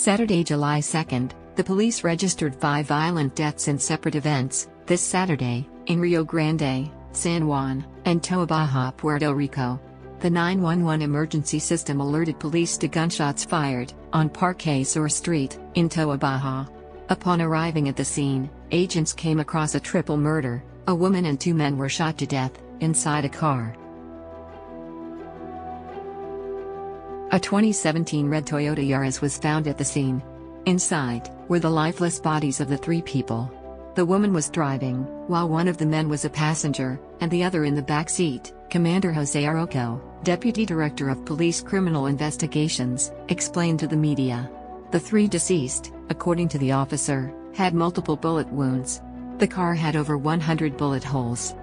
Saturday, July 2nd, the police registered five violent deaths in separate events, this Saturday, in Rio Grande, San Juan, and Toa Baja, Puerto Rico. The 911 emergency system alerted police to gunshots fired on Parque Sur Street in Toa Baja. Upon arriving at the scene, agents came across a triple murder. A woman and two men were shot to death inside a car. A 2017 red Toyota Yaris was found at the scene. Inside were the lifeless bodies of the three people. The woman was driving, while one of the men was a passenger, and the other in the back seat. Commander Jose Arocho, Deputy Director of Police Criminal Investigations, explained to the media. The three deceased, according to the officer, had multiple bullet wounds. The car had over 100 bullet holes.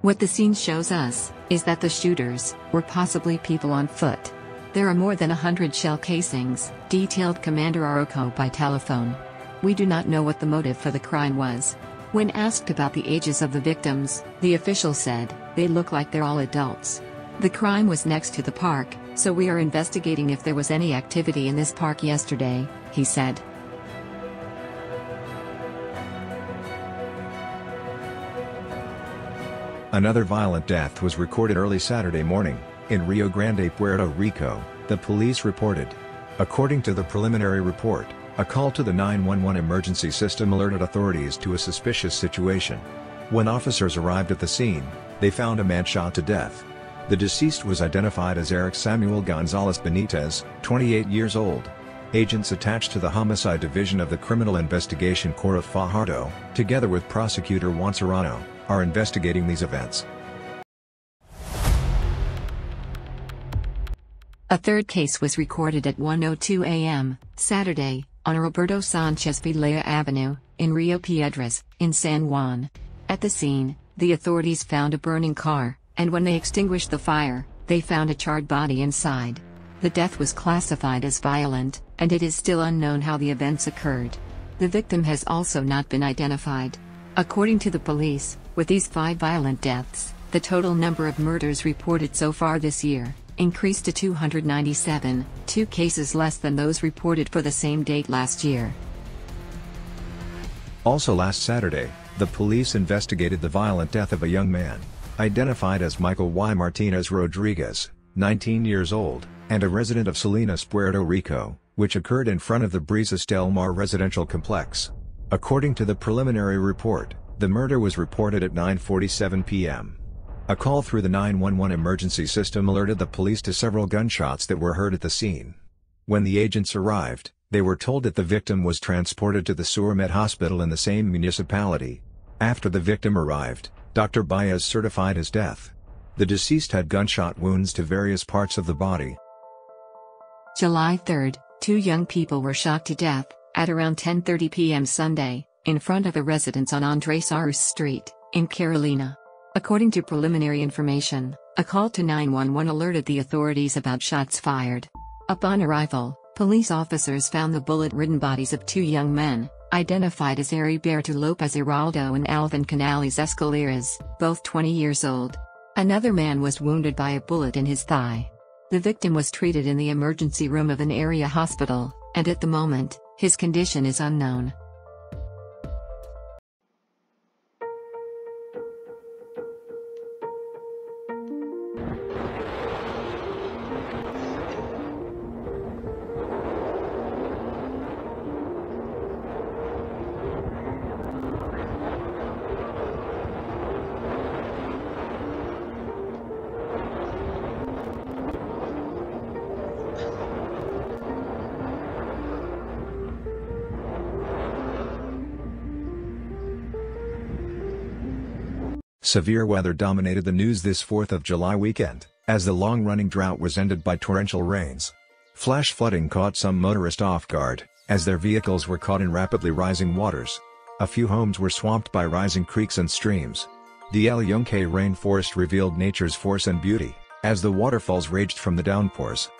What the scene shows us is that the shooters were possibly people on foot. There are more than a hundred shell casings, detailed Commander Arocho by telephone. We do not know what the motive for the crime was. When asked about the ages of the victims, the official said, they look like they're all adults. The crime was next to the park, so we are investigating if there was any activity in this park yesterday, he said. Another violent death was recorded early Saturday morning, in Rio Grande, Puerto Rico, the police reported. According to the preliminary report, a call to the 911 emergency system alerted authorities to a suspicious situation. When officers arrived at the scene, they found a man shot to death. The deceased was identified as Eric Samuel Gonzalez Benitez, 28 years old. Agents attached to the Homicide Division of the Criminal Investigation Corps of Fajardo, together with prosecutor Juan Serrano, are investigating these events. A third case was recorded at 1:02 a.m. Saturday on Roberto Sanchez Vilella Avenue in Rio Piedras, in San Juan. At the scene, the authorities found a burning car, and when they extinguished the fire, they found a charred body inside. The death was classified as violent, and it is still unknown how the events occurred. The victim has also not been identified. According to the police, with these five violent deaths, the total number of murders reported so far this year increased to 297, two cases less than those reported for the same date last year. Also last Saturday, the police investigated the violent death of a young man, identified as Michael Y. Martinez Rodriguez, 19 years old, and a resident of Salinas, Puerto Rico, which occurred in front of the Brisas Del Mar residential complex. According to the preliminary report, the murder was reported at 9.47 p.m. A call through the 911 emergency system alerted the police to several gunshots that were heard at the scene. When the agents arrived, they were told that the victim was transported to the Surmed hospital in the same municipality. After the victim arrived, Dr. Baez certified his death. The deceased had gunshot wounds to various parts of the body. July 3, two young people were shot to death at around 10:30 p.m. Sunday in front of a residence on Andres Arce Street, in Carolina. According to preliminary information, a call to 911 alerted the authorities about shots fired. Upon arrival, police officers found the bullet-ridden bodies of two young men, identified as Heriberto Lopez Iraldo and Alvin Canales Escaleras, both 20 years old. Another man was wounded by a bullet in his thigh. The victim was treated in the emergency room of an area hospital, and at the moment, his condition is unknown. Severe weather dominated the news this 4th of July weekend, as the long-running drought was ended by torrential rains. Flash flooding caught some motorists off guard, as their vehicles were caught in rapidly rising waters. A few homes were swamped by rising creeks and streams. The El Yunque rainforest revealed nature's force and beauty, as the waterfalls raged from the downpours.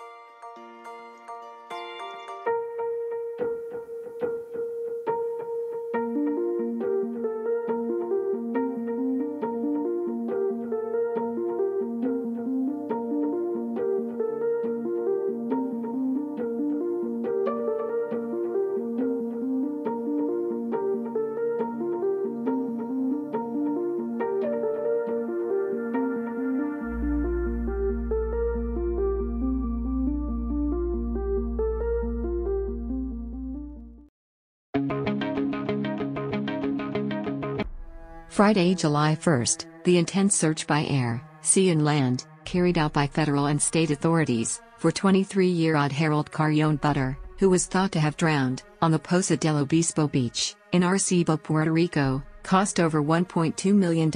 Friday, July 1st, the intense search by air, sea and land, carried out by federal and state authorities, for 23-year-old Harold Carrion Butter, who was thought to have drowned, on the Poza del Obispo beach, in Arecibo, Puerto Rico, cost over $1.2 million,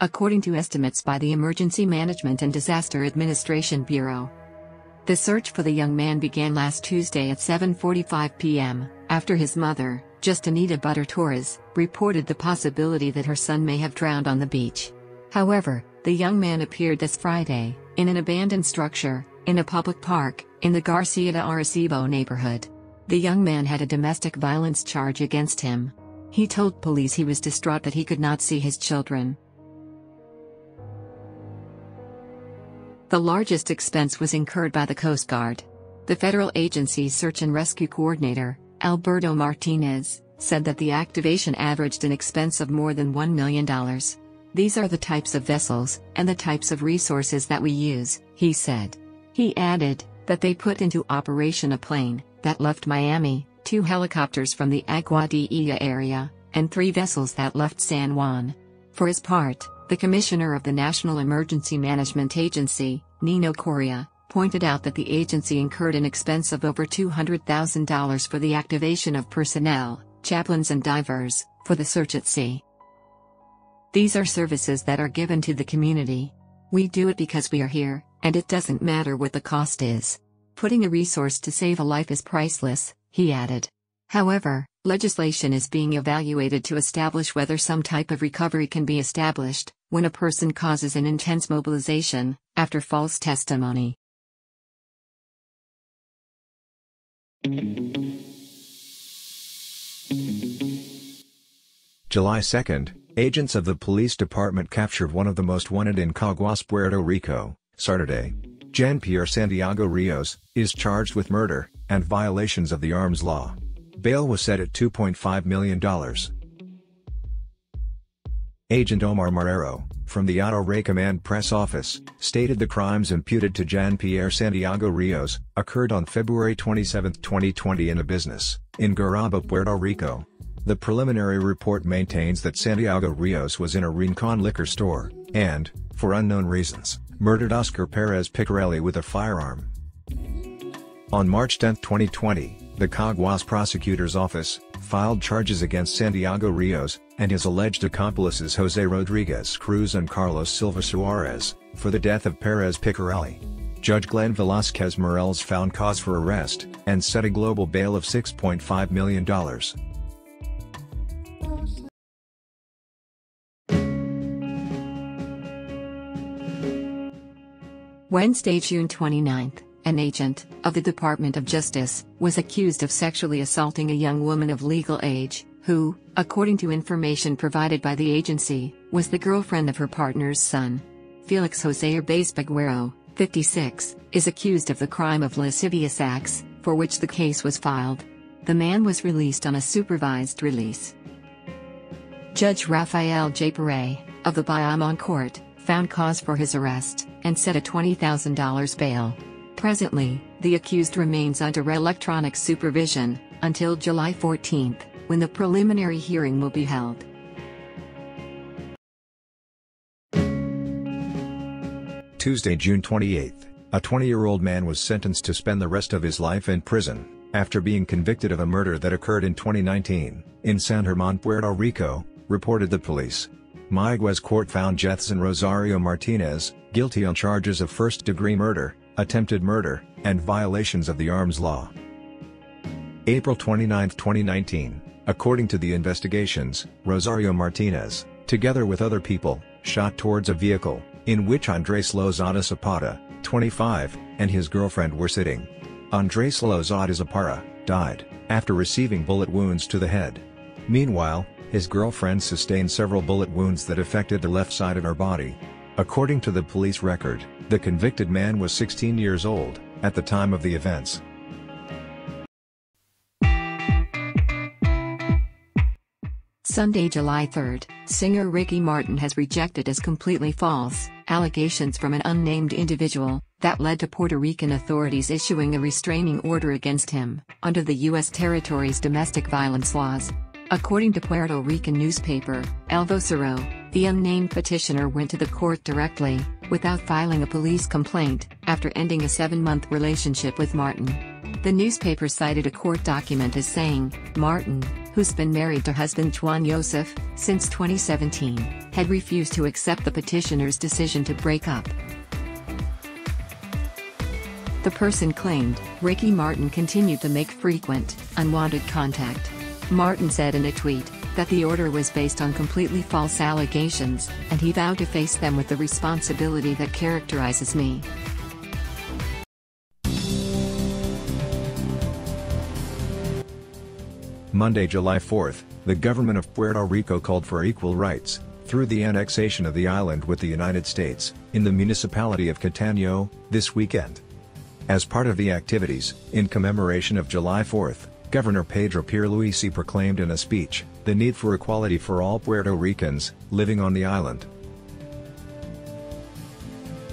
according to estimates by the Emergency Management and Disaster Administration Bureau. The search for the young man began last Tuesday at 7:45 p.m. after his mother, Justanita Butter Torres, reported the possibility that her son may have drowned on the beach. However, the young man appeared this Friday in an abandoned structure in a public park in the Garcia de Arecibo neighborhood. The young man had a domestic violence charge against him. He told police he was distraught that he could not see his children. The largest expense was incurred by the Coast Guard. The federal agency's search and rescue coordinator, Alberto Martinez, said that the activation averaged an expense of more than $1 million. These are the types of vessels and the types of resources that we use, he said. He added that they put into operation a plane that left Miami, two helicopters from the Aguadilla area, and three vessels that left San Juan. For his part, the commissioner of the National Emergency Management Agency, Nino Correa, pointed out that the agency incurred an expense of over $200,000 for the activation of personnel, chaplains, and divers for the search at sea. These are services that are given to the community. We do it because we are here, and it doesn't matter what the cost is. Putting a resource to save a life is priceless, he added. However, legislation is being evaluated to establish whether some type of recovery can be established when a person causes an intense mobilization after false testimony. July 2nd, agents of the police department captured one of the most wanted in Caguas, Puerto Rico, Saturday. Jean-Pierre Santiago Rios, is charged with murder, and violations of the arms law. Bail was set at $2.5 million. Agent Omar Marrero, from the Hato Rey Command Press Office, stated the crimes imputed to Jean-Pierre Santiago Rios, occurred on February 27, 2020 in a business, in Gurabo, Puerto Rico. The preliminary report maintains that Santiago Rios was in a Rincon liquor store, and, for unknown reasons, murdered Oscar Perez Picorelli with a firearm. On March 10, 2020, the Caguas Prosecutor's Office filed charges against Santiago Rios and his alleged accomplices Jose Rodriguez Cruz and Carlos Silva Suarez for the death of Perez Picorelli. Judge Glenn Velasquez Morales found cause for arrest and set a global bail of $6.5 million. Wednesday, June 29, an agent of the Department of Justice was accused of sexually assaulting a young woman of legal age, who, according to information provided by the agency, was the girlfriend of her partner's son. Felix Jose Urbaez Peguero, 56, is accused of the crime of lascivious acts, for which the case was filed. The man was released on a supervised release. Judge Rafael J. Pere, of the Bayamon Court, found cause for his arrest, and set a $20,000 bail. Presently, the accused remains under electronic supervision, until July 14, when the preliminary hearing will be held. Tuesday, June 28, a 20-year-old man was sentenced to spend the rest of his life in prison, after being convicted of a murder that occurred in 2019, in San German, Puerto Rico, reported the police. Mayagüez court found Jethson Rosario Martinez, guilty on charges of first-degree murder, attempted murder, and violations of the arms law. April 29, 2019, according to the investigations, Rosario Martinez, together with other people, shot towards a vehicle, in which Andres Lozada Zapata, 25, and his girlfriend were sitting. Andres Lozada Zapata, died, after receiving bullet wounds to the head. Meanwhile, his girlfriend sustained several bullet wounds that affected the left side of her body. According to the police record, the convicted man was 16 years old, at the time of the events. Sunday, July 3, singer Ricky Martin has rejected as completely false allegations from an unnamed individual that led to Puerto Rican authorities issuing a restraining order against him under the U.S. territory's domestic violence laws. According to Puerto Rican newspaper, El Vocero, the unnamed petitioner went to the court directly, without filing a police complaint, after ending a seven-month relationship with Martin. The newspaper cited a court document as saying, Martin, who's been married to husband Jwan Yosef since 2017, had refused to accept the petitioner's decision to break up. The person claimed, Ricky Martin continued to make frequent, unwanted contact. Martin said in a tweet, that the order was based on completely false allegations, and he vowed to face them with the responsibility that characterizes me. Monday, July 4, the government of Puerto Rico called for equal rights, through the annexation of the island with the United States, in the municipality of Cataño, this weekend. As part of the activities, in commemoration of July 4, Governor Pedro Pierluisi proclaimed in a speech, the need for equality for all Puerto Ricans, living on the island.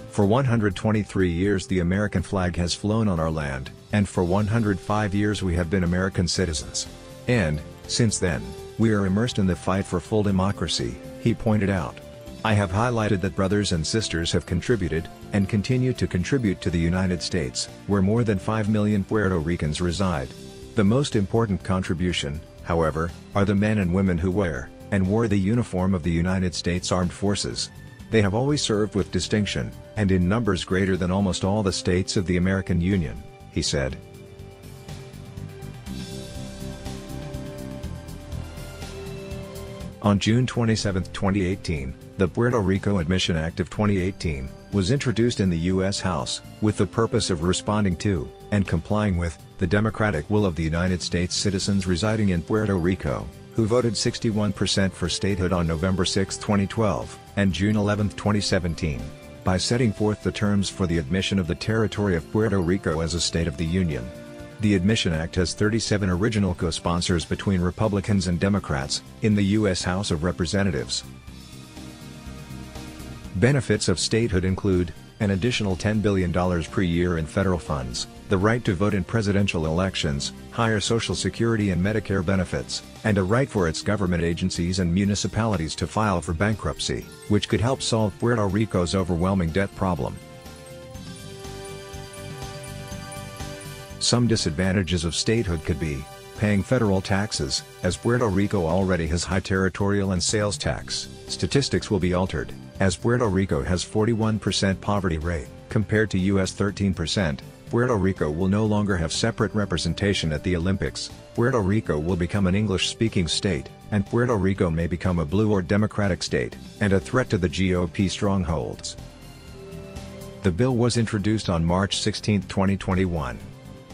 For 123 years the American flag has flown on our land, and for 105 years we have been American citizens. And, since then, we are immersed in the fight for full democracy, he pointed out. I have highlighted that brothers and sisters have contributed, and continue to contribute to the United States, where more than 5 million Puerto Ricans reside. The most important contribution, however, are the men and women who wear, and wore the uniform of the United States Armed Forces. They have always served with distinction, and in numbers greater than almost all the states of the American Union, he said. On June 27, 2018, the Puerto Rico Admission Act of 2018 was introduced in the U.S. House, with the purpose of responding to, and complying with, the democratic will of the United States citizens residing in Puerto Rico, who voted 61% for statehood on November 6, 2012, and June 11, 2017, by setting forth the terms for the admission of the territory of Puerto Rico as a state of the Union. The Admission Act has 37 original co-sponsors between Republicans and Democrats, in the U.S. House of Representatives. Benefits of statehood include, an additional $10 billion per year in federal funds, the right to vote in presidential elections, higher Social Security and Medicare benefits, and a right for its government agencies and municipalities to file for bankruptcy, which could help solve Puerto Rico's overwhelming debt problem. Some disadvantages of statehood could be, paying federal taxes, as Puerto Rico already has high territorial and sales tax, statistics will be altered, as Puerto Rico has 41% poverty rate, compared to US 13%, Puerto Rico will no longer have separate representation at the Olympics, Puerto Rico will become an English-speaking state, and Puerto Rico may become a blue or democratic state, and a threat to the GOP strongholds. The bill was introduced on March 16, 2021.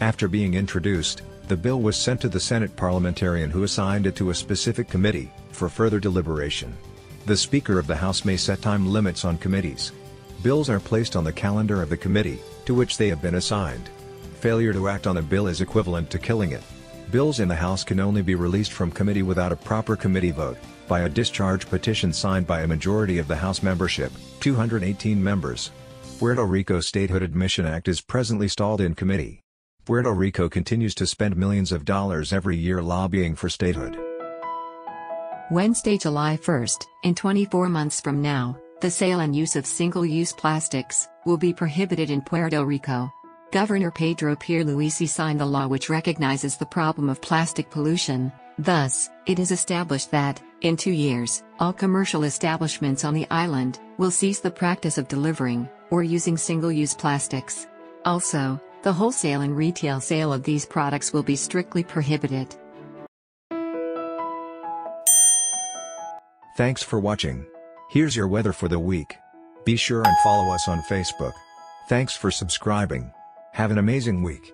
After being introduced, the bill was sent to the Senate parliamentarian who assigned it to a specific committee, for further deliberation. The Speaker of the House may set time limits on committees. Bills are placed on the calendar of the committee, to which they have been assigned. Failure to act on a bill is equivalent to killing it. Bills in the House can only be released from committee without a proper committee vote, by a discharge petition signed by a majority of the House membership, 218 members. Puerto Rico Statehood Admission Act is presently stalled in committee. Puerto Rico continues to spend millions of dollars every year lobbying for statehood. Wednesday, July 1st, in 24 months from now, the sale and use of single-use plastics will be prohibited in Puerto Rico. Governor Pedro Pierluisi signed the law which recognizes the problem of plastic pollution. Thus, it is established that, in two years, all commercial establishments on the island will cease the practice of delivering or using single-use plastics. Also, the wholesale and retail sale of these products will be strictly prohibited. Thanks for watching. Here's your weather for the week. Be sure and follow us on Facebook. Thanks for subscribing. Have an amazing week.